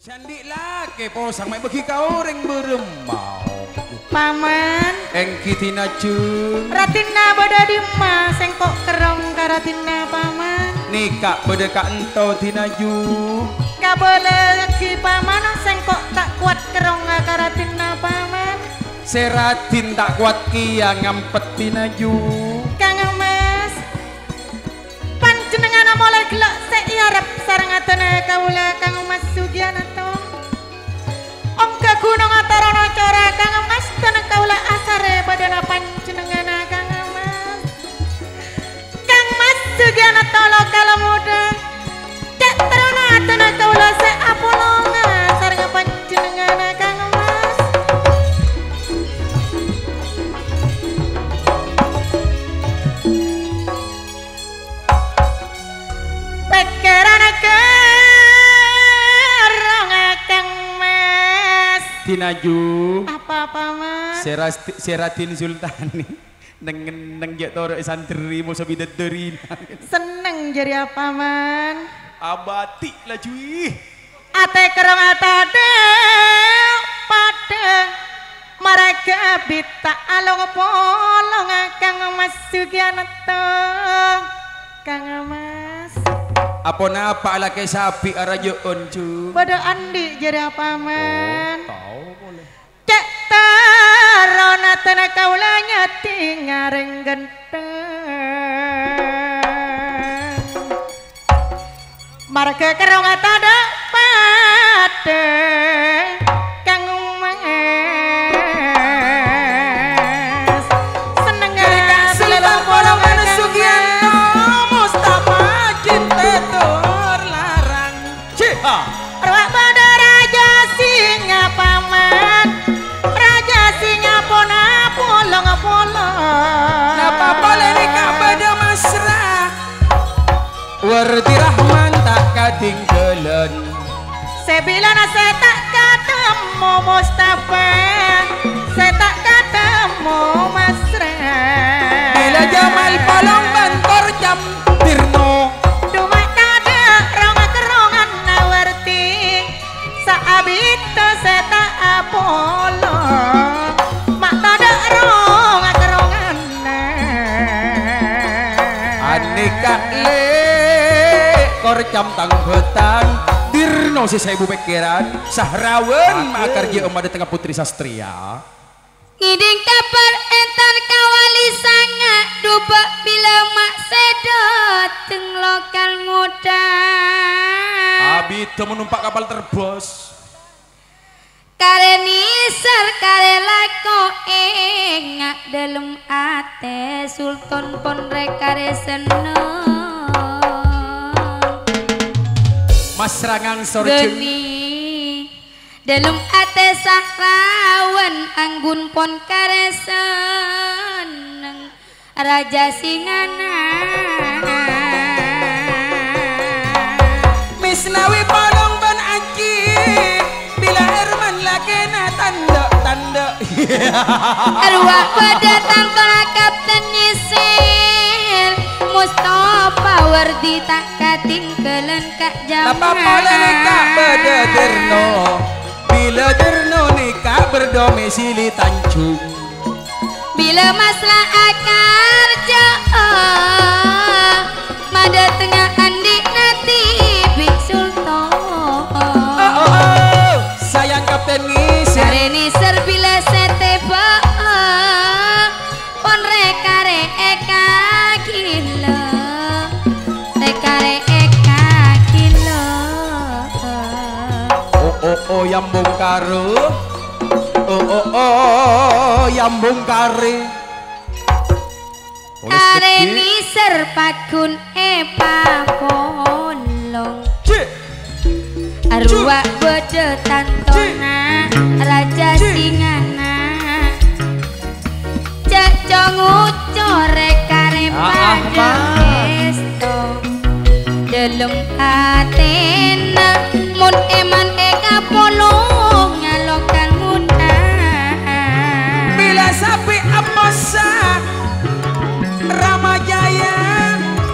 Sandik lagi posang mai bagi kau orang beremau. Paman, Engki tina jung. Ratina bada di mas, engkok kerong karatina paman. Nikah pada kak entau tina. Gak boleh lagi paman, sengkok tak kuat kerong karatina paman. Seratin tak kuat kia ngampet tina jung. Kang Mas, panjenengan mulai gelak seirep sarang atene kaula Kang Mas Sugianto. Gunung atarono cara Kang Mas tene kaula asare badana panjenengan Kang Mas. Kang Mas Sugianto lokal Mas. Tina jung. Apa-apa Mas? Serasti, Seratin Sultani. Nengen neng jek toro santri mau sabi dederi. Seneng jadi apa man? Abati lah cuy. Ate kerong atade pada mereka bita along polong Kang Mas Sugianto. Kang Mas. Apa napa ala kay sapi arajoon cu. Pada Andi jadi apa man? Tahu boleh. Cek tarona tanah kaulanya tingareng genteng Marga kerong tada pada Wardi Rahman tak katinggalan Sebila saya tak ketemu Mustafa. Saya tak ketemu Masra Bila Jamal Palong Kor jam tanggotan Dirno si saya pikiran. Sahrawan makar dia omada tengah putri sastria. Ngiding kabar entar kawali sanga Duba bila mak sedot Teng lokal muda Abi itu menumpak kapal terbos. Kare nisar kare lako engak dalam ate Sultan pon rekare seneng Mas Rangang Sorjeng Geni dalam ate sahlawan anggun pon kare seneng Raja Singana Misnawi Palong ban Aji Bila Herman lagi na tanda tanda. Arwah pada tantara Kapten Yisir Mustafa Wardi tak katinggalan kak jaman Napa boleh nikah pada Derno Bila Derno nikah berdomisili Tanjung Bila maslah akar jauh Mada tengah andi nanti Bik Sultan. Oh oh oh Sayang Kapten Ngisir. Kareni serbila seteba Pon rekare eka gila oyambung karo o o o yambung kare kare ni serpagun e pakonlong arwa bece tantona raja singana. Cecong ucore kare panjang ah, ah, esto ah. delung atena mun ema Bila sapi amosa Ramajaya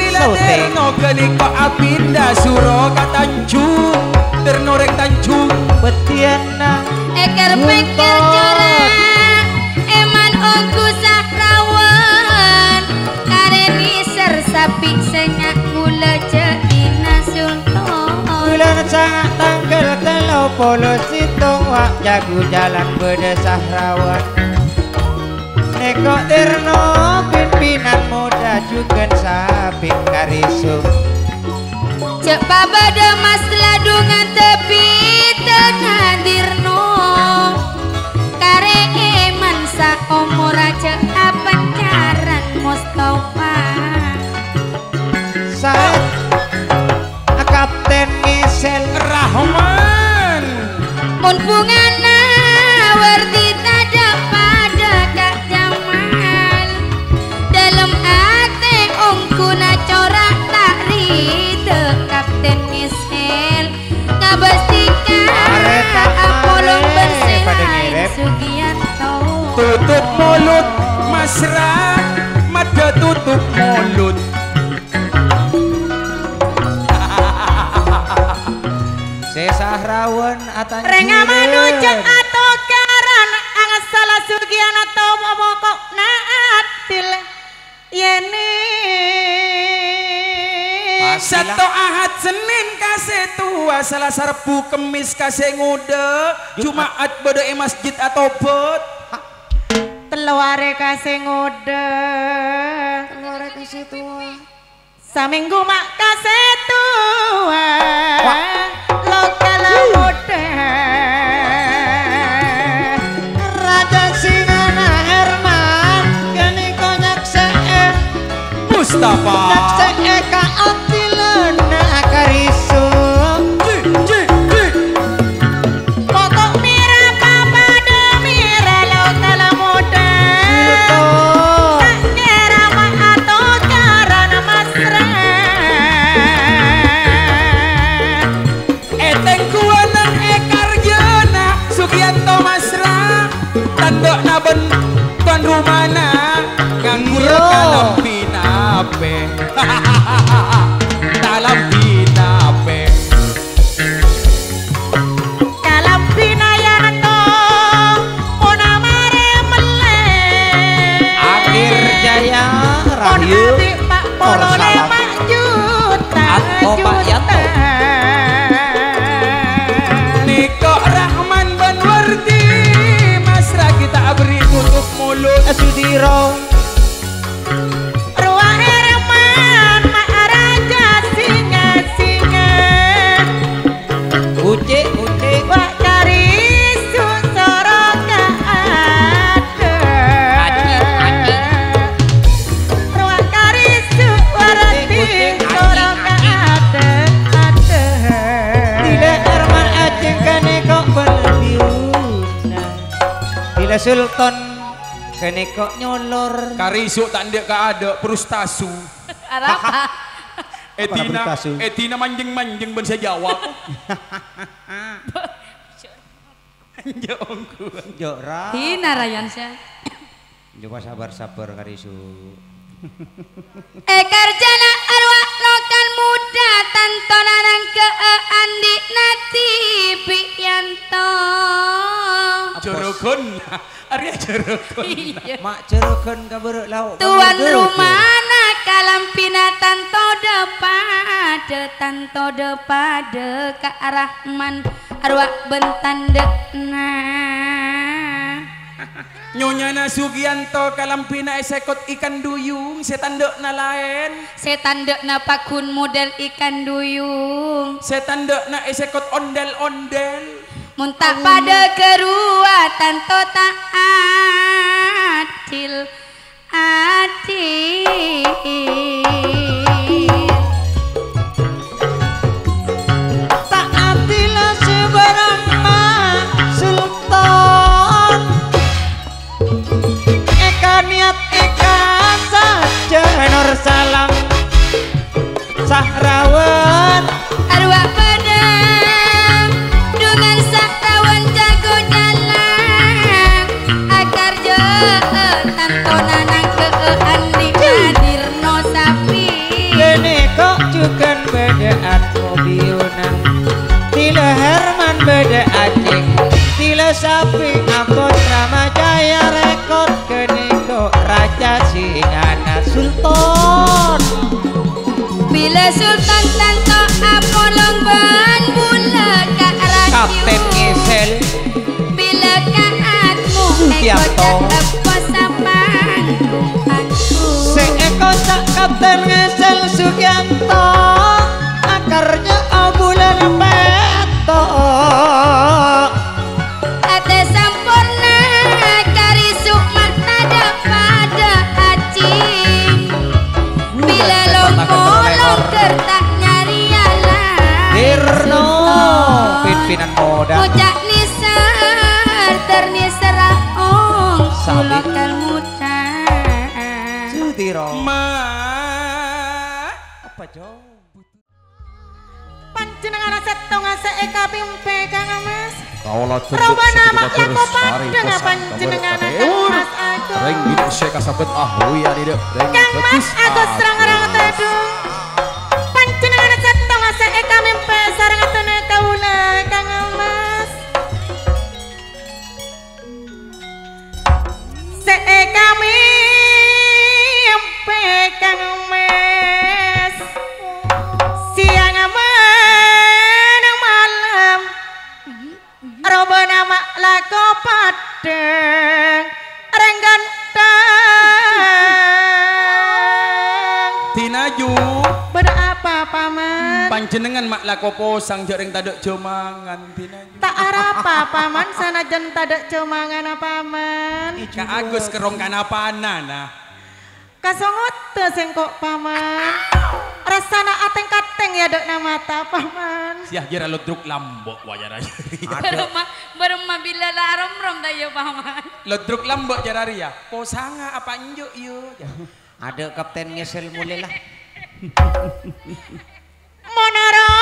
Bila Sultan. terno kenika apinda suro Tanjung Ternoreng Tanjung betiana Eker pengker corak Eman ongku sahrawan Kareni ser sapi senyak gula jedina sultan sangat opo lo wak jago jalan bedesah rawat Neko irno mesra mada tutup mulut. Sesah rawan atan Renga manuja atau karan Angas salah sugian atau momokok naatil Yeni Satu ahad Senin kasih tua Selasa Rebu Kemis kasih ngude. Jumaat beda e masjid atau bot Teluare kasih ngode Keluar ke situ. Saminggu mak kasih tua Sultan kene kok nyolor. Karisuk tak ada ka ada Perustasu. Arapa Etina? Etina manjing-manjing ben saya jawab. Jongku Jora Hina Rayansyah Coba sabar-sabar karisu Ekar jana arwah lokal muda tanto narang ke andi nati Jorogon Arya Iya. Mak cerokan kabar lauk Tuan rumah nak kalampina tanto depade tanto depade ke arahman arwah bentan dekna. Nyonya na Sugianto kalampina esekot ikan duyung setan dek na lain. Setan dekna pakun model ikan duyung. Setan dek na esekot ondel-ondel Muntah pada keruatan tota adil adil. Rakyu Ngisel Bila kaatmu Sugiarto. eko apa sapangku aku Seeko sak Kapten Ngisel Sugianto. Akarnya moda Mojak nisar ternisar ong Sabi. Lokal muda Sudiro Ma. Apa jauh Panjenengan setong seeka pimpe Kang Mas. Kaulah Roba nama laku padang panjenengan Kang Mas Agus. Reng hidup saya kasabet ahli ya di Reng Kang Mas Agus serang-rang tedung. Paman? Panjenengan mak lakopo sang jareng tadek jomangan tinaju. Tak arapa paman sana jen tadak cumangan paman Ka Agus kerong kanapana nah. Kasongot tuh sengkok paman Rasana ateng kateng ya dok nama ta paman Siah jera lodruk lambok wajar aja. Baru ma baru ma bila la rom rom tayo paman Lodruk lambok jara ria. Posanga apa injo iyo. Ada Kapten Ngisel mulai lah Monaro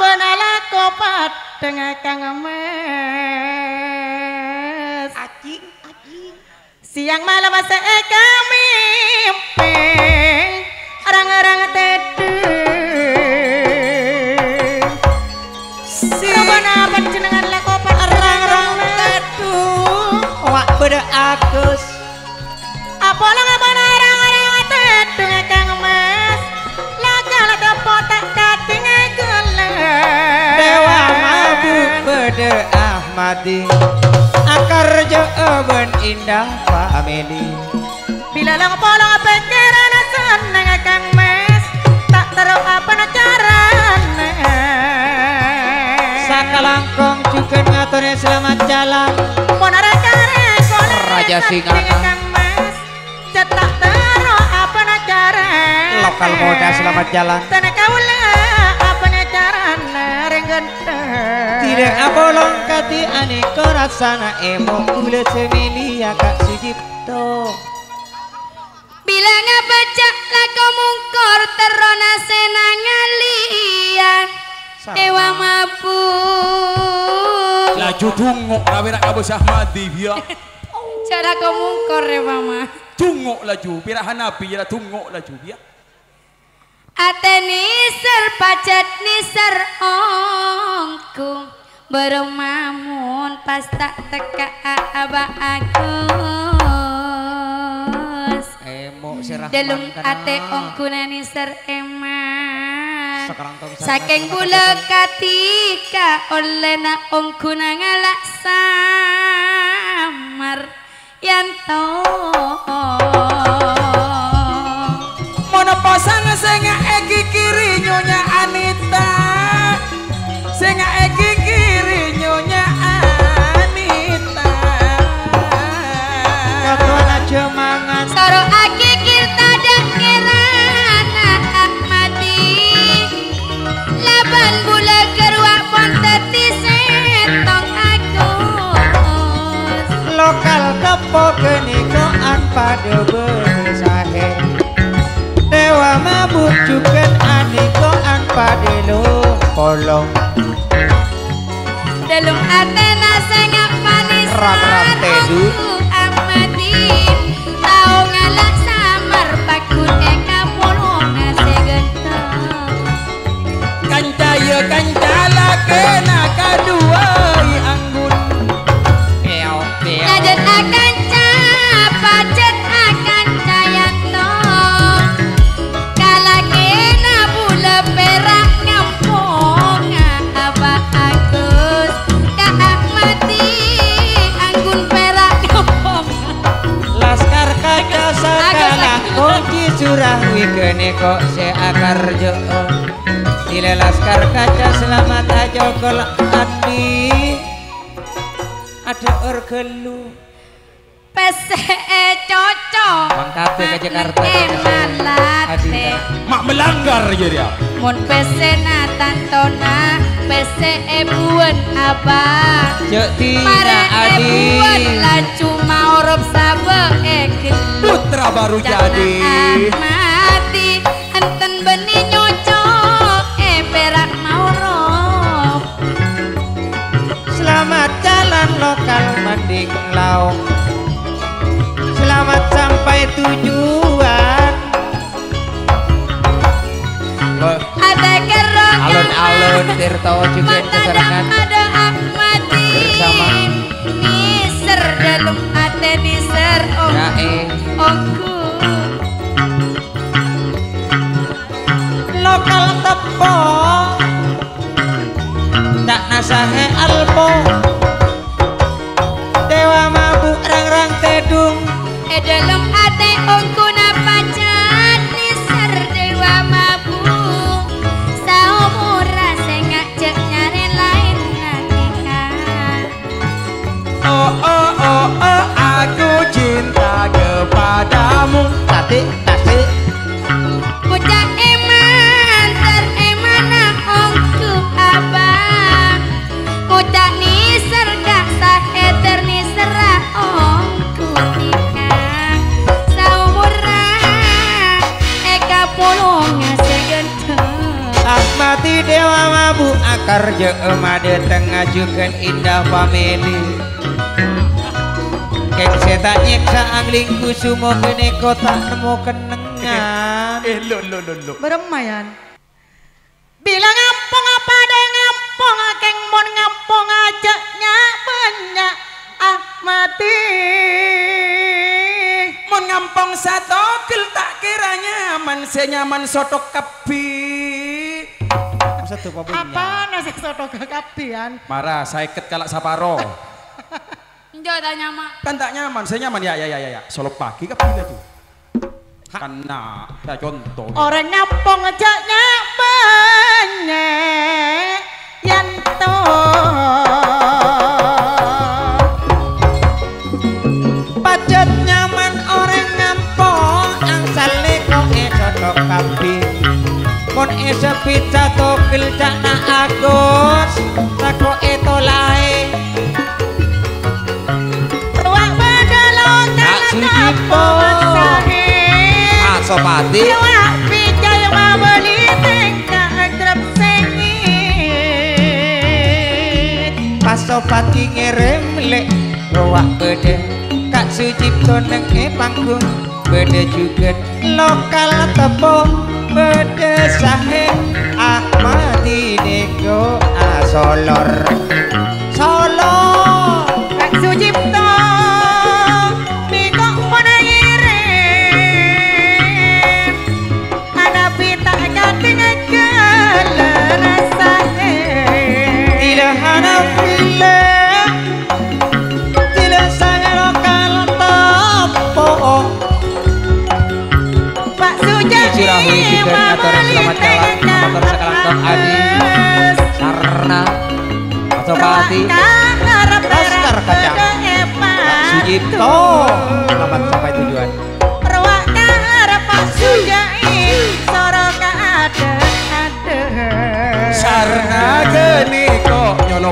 benala kopat dengan kang mes Acing Acing Siang malam masa kami peng Orang-orang tedeng. Robana panjenengan lakopan orang-orang Aduh Wak beda Agus Apa lang Ahmadi Akar ben indah family Bila lang polang pikiran seneng kang mes Tak taruh apa na. Carane Sakalangkong juga ngaturnya selamat jalan. Monara kare kole Raja Singa. kang mes Cetak taruh apa na carane Lokal moda selamat jalan. Tanah kaula Tidak abolong kati aneka rasana emo Ule semilia kak Sujipto Bila ngabacak lako mungkor terona senang ngalian Ewa mabuk Laju tungok rawe nak kabus Ahmadi ya. Cara kau mungkor ya mama. Tungok laju pirahan api jera tungok laju ya. Ateni ser pacet nisar ongku. Beromamun pas tak teka abak agus Emok serah Delung ate ongku nisar emak Saking kula katika olena ongku nangalak samar. Yantong pada bersahe Dewa mabuk juga anikoan pada lo kolong Delung atena sengak manis Ram-ram tedu. Ahmadi Tau ngalak samar pakun eka polong nase gentong. Kancaya kancala kena kadua kok se akar jo. Dile laskar kaca selamat aja kol adi Ada orgelu Pese cocok. Mangkape ke Jakarta. Emalate Mak melanggar aja dia. Mun pese na tantona Pese ebuan abang Cek Mare tidak ebuan adi. Lah cuma orop sabe ekelu Putra baru jadi. Mati enten benih nyocok eh perak maurop Selamat jalan lokal mending laung. Selamat sampai tujuan. Ada kerong Alun-alun Tirto juga keserangan angling kusumo kene kota nemu kenengan Eh lo lo lo lo. Beremayan. Bila ngampung apa ada ngampung keng mon ngampung ajaknya banyak Ahmadi. Mon ngampong satu kil tak kira nyaman senyaman sotok pabunya Apa nasi soto kekabian? Marah saya ket kalak saparo. Enjoy tanya mak kan tak nyaman, saya nyaman ya ya ya ya. ya. Solo pagi kapi lagi. Karena ya contoh. Orang ngampung ajaknya banyak Yanto Pacet nyaman orang ngampong angsal neko e cocok kapi e sepita tokil cakna agus Tako e tolae Sopati. Pasopati ngirim lek rowak bede Kak Sucipto nengke panggung bede juga. Lokal tepo bede sahe. Ahmadi Neko Asolor ah,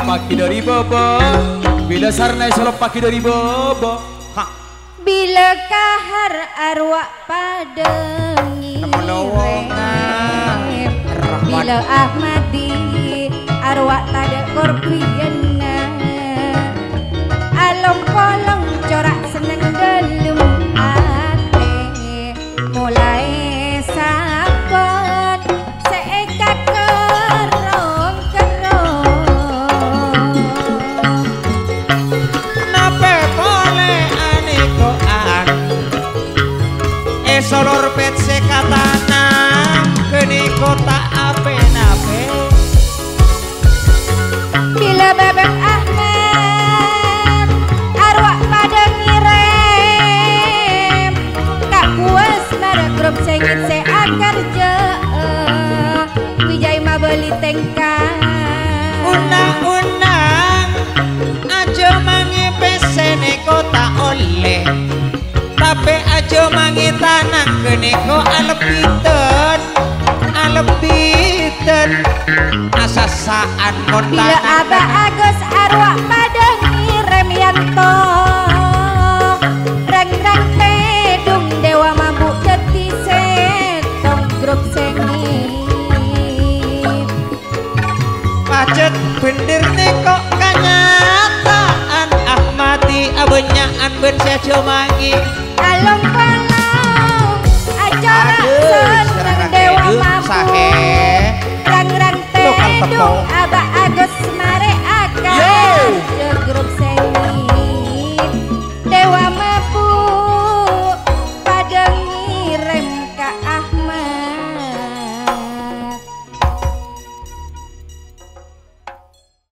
pagi dari bobo. Bila sarna nyolok pagi dari bobo. Ha. Bila kahar padengi lowongan. Rahmat. Bila Ahmadi arwah tada korpiana meniko alepiten alepiten asasaan Bila montana Abah Agus arwah pada ngirim yanto Reng-reng tedung dewa mabuk deti setong grup sengit. Pacet bener neko kenyataan Ahmadi abenyaan ben mangi Lokal